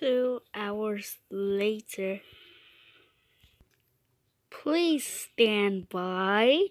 Two hours later. Please stand by.